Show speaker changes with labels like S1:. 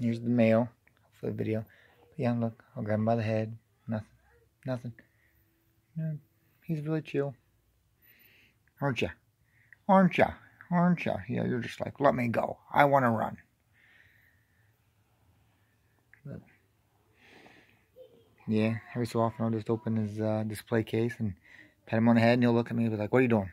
S1: Here's the male Hopefully, video. But yeah, look, I'll grab him by the head. Nothing. Nothing. No, he's really chill. Aren't ya? Aren't ya? Aren't ya? Yeah, you're just like, let me go. I want to run. But, yeah, every so often I'll just open his uh, display case and pat him on the head and he'll look at me and be like, what are you doing?